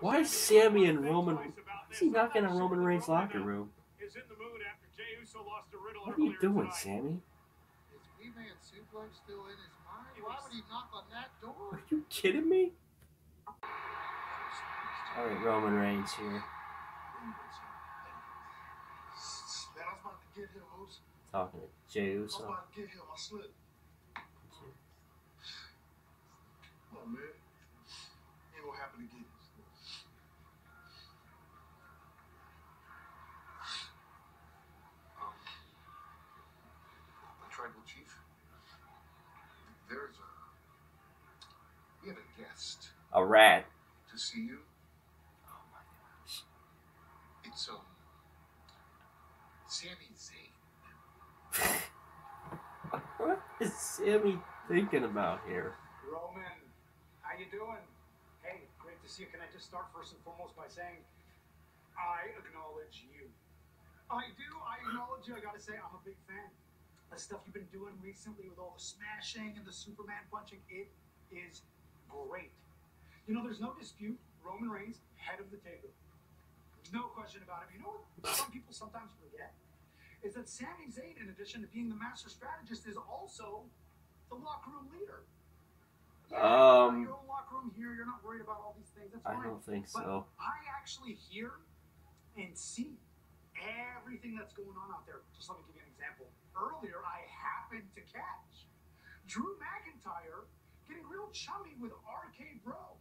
Why is Sami and Roman? Is he knocking in Roman Reigns' locker room? What are you doing, Sami? Is Wee-Man Suplex still in his mind? Why would he knock on that door? Are you kidding me? All right, Roman Reigns here. Man, I was about to get him, Talking to Jey I was oh, Uso. There's a. We have a guest A rat. to see you. Oh my gosh. It's, um. Sami Zayn. What is Sami thinking about here? Roman, how you doing? Hey, great to see you. Can I just start first and foremost by saying I acknowledge you. I do. I acknowledge you. I gotta say, I'm a big fan. The stuff you've been doing recently with all the smashing and the Superman punching, it is great. You know, there's no dispute. Roman Reigns, head of the table. There's no question about it. You know what some people sometimes forget? Is that Sami Zayn, in addition to being the master strategist, is also the locker room leader. Yeah, Um, your own locker room here. You're not worried about all these things. That's I fine. don't think But so. I actually hear and see everything that's going on out there. Just let me give you an example. Earlier, I happened to catch Drew McIntyre getting real chummy with RK Bro.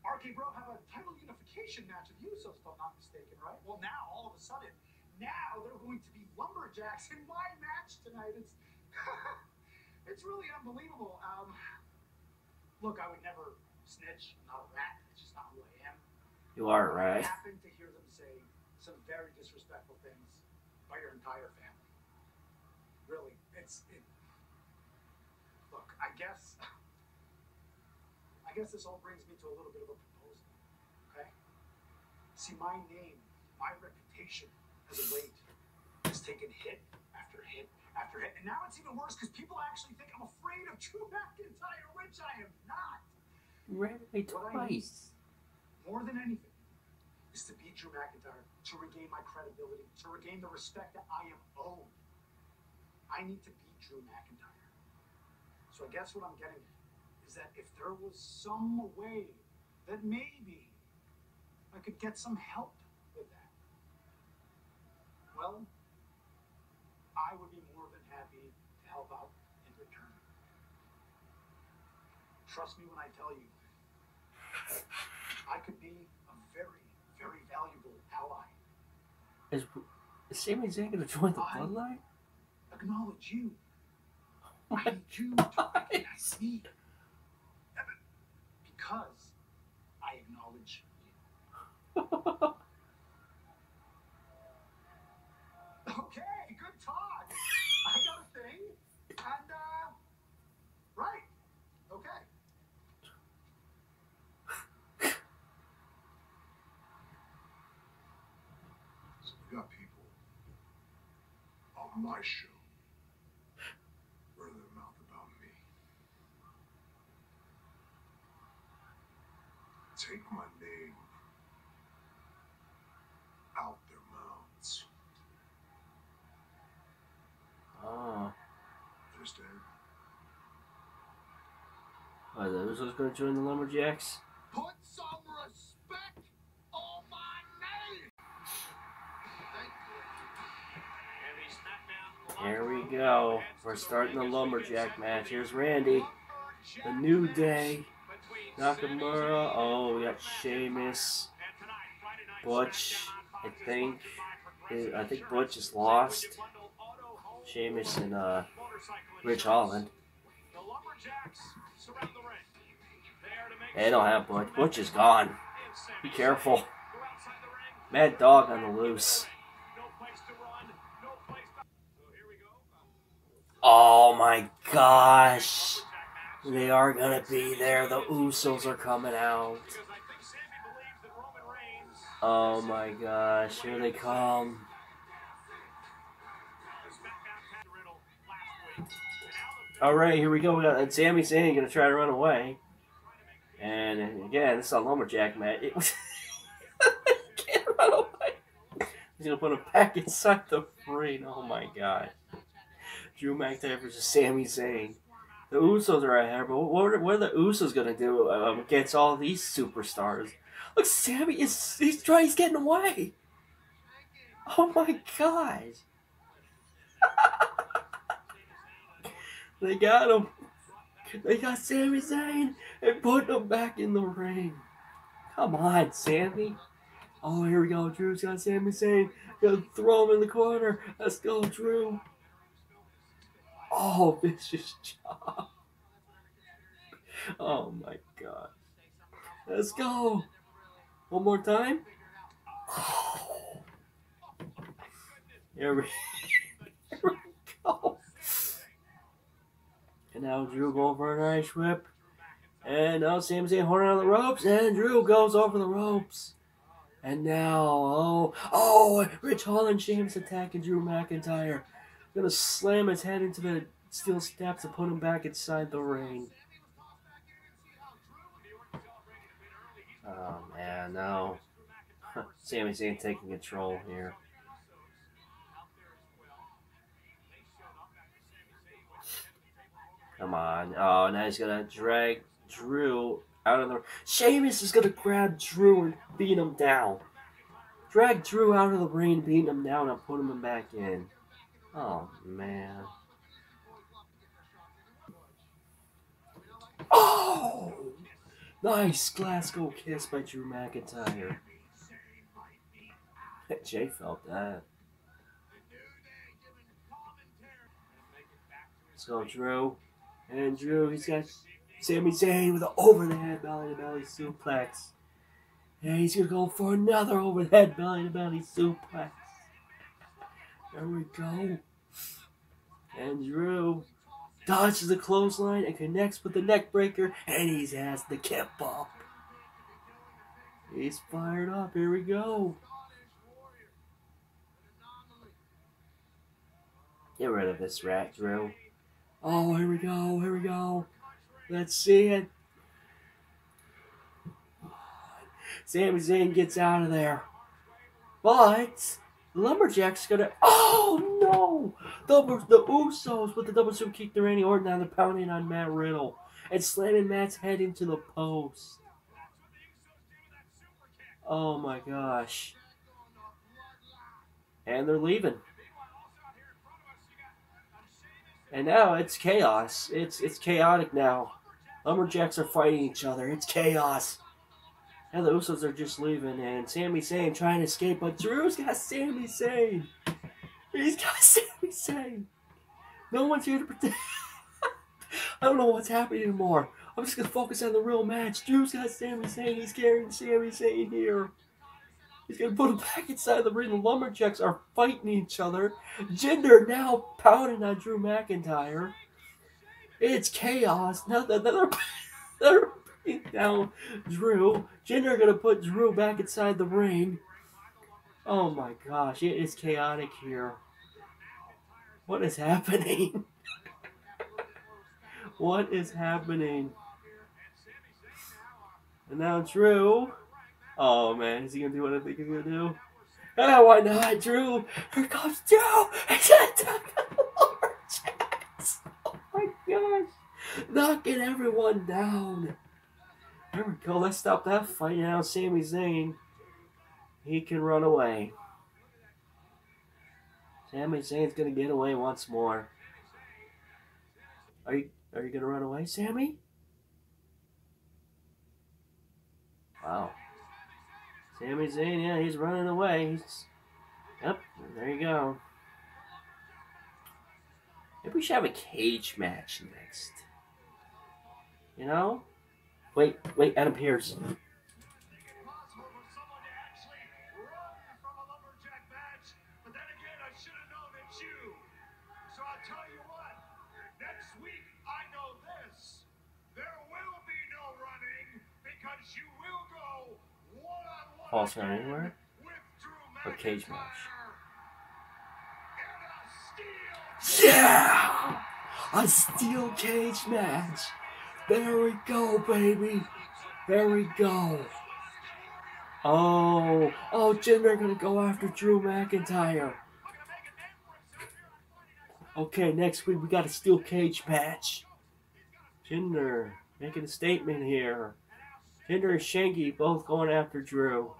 RK Bro have a title unification match with Usos, if I'm not mistaken, right? Well, now all of a sudden, now they're going to be lumberjacks in my match tonight. It's it's really unbelievable. Um, look, I would never snitch. I'm not a rat. It's just not who I am. You are I right. happened to hear them say some very disrespectful things by your entire family. Really, it's it. Look, I guess. I guess this all brings me to a little bit of a proposal. Okay. See, my name, my reputation as a late has taken hit after hit after hit, and now it's even worse because people actually think I'm afraid of Drew McIntyre, which I am not. You ran me What I need- twice. more than anything, is to beat Drew McIntyre, to regain my credibility, to regain the respect that I am owed. I need to beat Drew McIntyre. So I guess what I'm getting at is that if there was some way that maybe I could get some help with that, well, I would be more than happy to help out in return. Trust me when I tell you, I could be a very, very valuable ally. Is, is Sami Zayn gonna join the I- bloodline? Acknowledge you. Oh I need you to recognize me. Because I acknowledge you. Okay, good talk. I got a thing. And, uh, right. Okay. So we got people on my show running their mouth about me. Take my name out their mouths. oh. Understand? Are those who's gonna join the Lumberjacks? Put some Here we go. We're starting the Lumberjack match. Here's Randy. The New Day. Nakamura. Oh, we got Sheamus. Butch. I think. I think Butch is lost. Sheamus and uh, Ridge Holland. They don't have Butch. Butch is gone. Be careful. Mad Dog on the loose. Oh my gosh. They are gonna be there. The Usos are coming out. Oh my gosh. Here they come. Alright, here we go. We got and Sami Zayn gonna try to run away. And uh, again, this is a lumberjack match. It was can't run away. He's gonna put him back inside the ring. Oh my god. Drew McIntyre versus Sami Zayn. The Usos are ahead, but what are, what are the Usos gonna do um, against all these superstars? Look, Sami is he's trying, he's getting away. Oh my god. they got him. They got Sami Zayn and put him back in the ring. Come on, Sami. Oh, here we go. Drew's got Sami Zayn. Gonna throw him in the corner. Let's go, Drew. Oh, vicious job. Oh my god. Let's go. One more time. Here we, here we go. And now Drew going for a nice whip. And now Sami Zayn holding on the ropes. And Drew goes over the ropes. And now, oh, oh, Ridge Holland James attacking Drew McIntyre. Gonna slam his head into the steel steps and put him back inside the ring. Oh man, no. Sami Zayn taking control here. Come on. Oh, now he's gonna drag Drew out of the. ring. Sheamus is gonna grab Drew and beat him down. Drag Drew out of the ring, beat him down, and put him back in. Oh man. Oh! Nice Glasgow kiss by Drew McIntyre. Jay felt that. Let's go, Drew. And Drew, he's got Sami Zayn with an over the head belly to belly suplex. And he's gonna go for another over the head belly to belly suplex. There we go. And Drew dodges the clothesline and connects with the neck breaker, and he has the kip up. He's fired up. Here we go. Get rid of this rat, Drew. Oh, here we go. Here we go. Let's see it. Sami Zayn gets out of there. But Lumberjack's gonna. Oh no! The, the Usos with the double super kick to Randy Orton. Now they're pounding on Matt Riddle and slamming Matt's head into the post. Oh my gosh. And they're leaving. And now it's chaos. It's it's chaotic now. Lumberjacks are fighting each other. It's chaos. Now the Usos are just leaving, and Sami Zayn trying to escape, but Drew's got Sami Zayn. He's got Sami Zayn. No one's here to protect. I don't know what's happening anymore. I'm just gonna focus on the real match. Drew's got Sami Zayn. He's carrying Sami Zayn here. He's gonna put him back inside the ring. The Lumberjacks are fighting each other. Jinder now pounding on Drew McIntyre. It's chaos. That they're, down Drew. Jinder gonna put Drew back inside the ring. Oh my gosh, it is chaotic here. What is happening? what is happening? And now Drew. Oh man, is he gonna do what I think he's gonna do? Oh, why not, Drew? Here comes Drew! Attack the Lumberjacks! Oh my gosh! Knocking everyone down. There we go. Let's stop that fight now. Sami Zayn. He can run away. Sami Zayn's gonna get away once more. Are you are you gonna run away, Sami? Wow. Sami Zayn, yeah, he's running away. He's Yep, there you go. Maybe we should have a cage match next. You know? Wait, wait, Adam Pearce. possible for someone to actually run from a lumberjack match, but then again, I should have known it's you. So I'll tell you what, next week I know this. There will be no running because you will go one on one Falls count anywhere? Or cage match? McIntyre in a steel Yeah! A steel cage match. There we go, baby. There we go. Oh, oh, Jinder gonna go after Drew McIntyre. Okay, next week we got a steel cage match. Jinder making a statement here. Jinder and Shanky both going after Drew.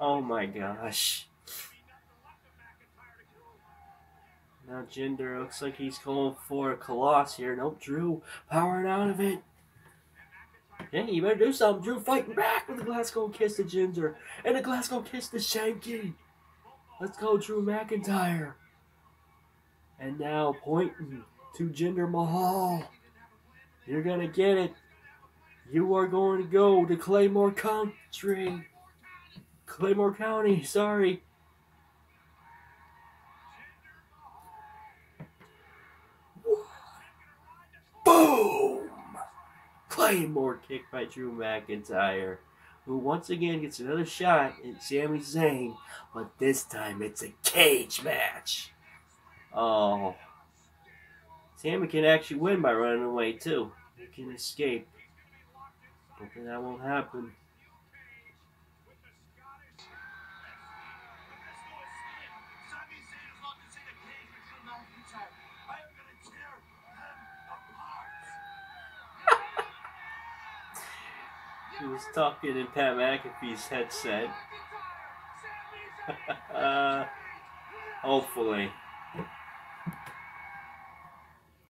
Oh my gosh. Now Jinder looks like he's going for a Khallas here. Nope, Drew powering out of it. Hey, you better do something. Drew fighting back with a Glasgow kiss to Jinder and a Glasgow kiss to Shanky. Let's go, Drew McIntyre. And now pointing to Jinder Mahal. You're gonna get it. You are going to go to Claymore Country. Claymore County, sorry. Claymore kick by Drew McIntyre, who once again gets another shot at Sami Zayn, but this time it's a cage match. Oh. Sami can actually win by running away too. He can escape. But that won't happen. He was talking in Pat McAfee's headset. uh, hopefully.